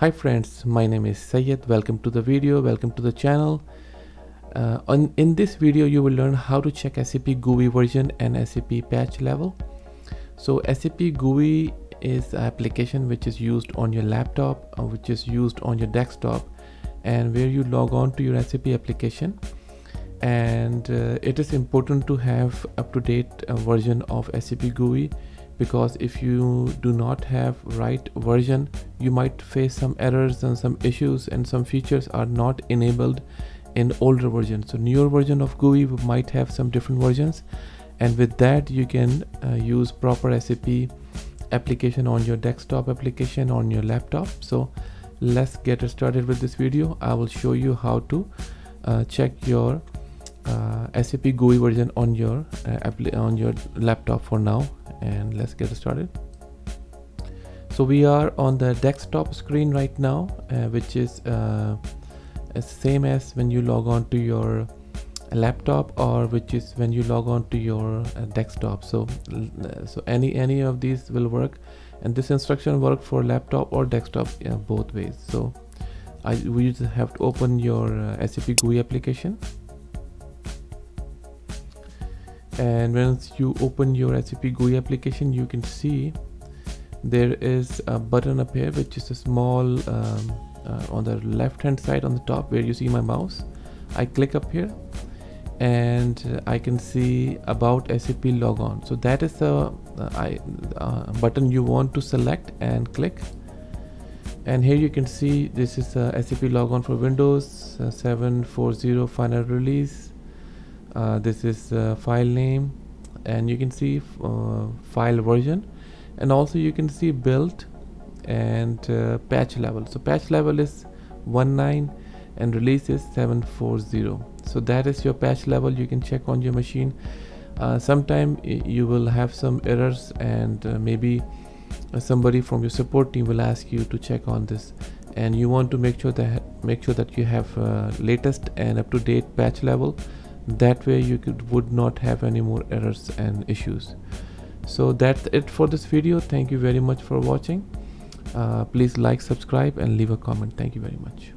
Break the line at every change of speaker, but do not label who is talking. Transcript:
Hi friends, my name is Syed. Welcome to the video. Welcome to the channel. Uh, on, in this video, you will learn how to check SAP GUI version and SAP patch level. So SAP GUI is an application which is used on your laptop, uh, which is used on your desktop, and where you log on to your SAP application. And uh, it is important to have up-to-date uh, version of SAP GUI because if you do not have right version you might face some errors and some issues and some features are not enabled in older version so newer version of GUI might have some different versions and with that you can uh, use proper SAP application on your desktop application on your laptop. So let's get started with this video. I will show you how to uh, check your uh, SAP GUI version on your uh, on your laptop for now and let's get started. So we are on the desktop screen right now uh, which is uh, same as when you log on to your laptop or which is when you log on to your uh, desktop. So uh, so any any of these will work. And this instruction work for laptop or desktop both ways. So I, we just have to open your uh, SAP GUI application and once you open your SAP GUI application you can see there is a button up here which is a small um, uh, on the left hand side on the top where you see my mouse. I click up here and I can see about SAP logon. So that is the uh, uh, button you want to select and click. And here you can see this is a SAP logon for Windows uh, 740 final release uh, this is file name and you can see uh, file version. And also you can see build and uh, patch level. So patch level is 19 and release is 740 so that is your patch level. You can check on your machine. Uh, sometime you will have some errors and uh, maybe somebody from your support team will ask you to check on this. And you want to make sure that make sure that you have uh, latest and up to date patch level that way you could would not have any more errors and issues. So that's it for this video. Thank you very much for watching. Uh, please like subscribe and leave a comment. Thank you very much